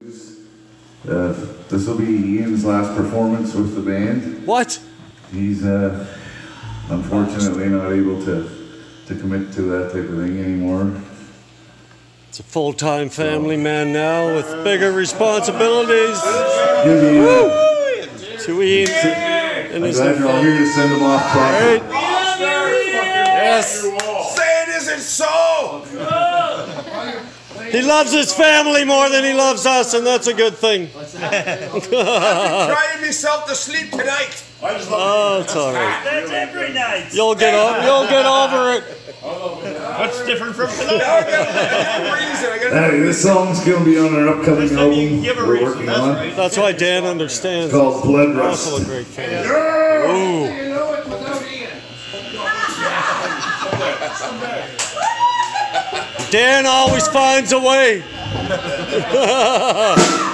Uh, this will be Ian's last performance with the band. What? He's uh, unfortunately not able to to commit to that type of thing anymore. It's a full-time family man now with bigger responsibilities. Give me, uh, To Ian and I'm glad you're all here to send him off properly. Yes. Say it isn't so! He loves his family more than he loves us, and that's a good thing. Crying myself to sleep tonight. Oh, it's all right. That's every night. You'll get over. You'll get over it. What's different from Now tonight? I got a reason. I got Anyway, this song's gonna be on our upcoming album we're reason, working that's on. right. That's why Dan understands. It's called Blood Rust. Also a great fan. Dan always finds a way.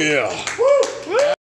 yeah.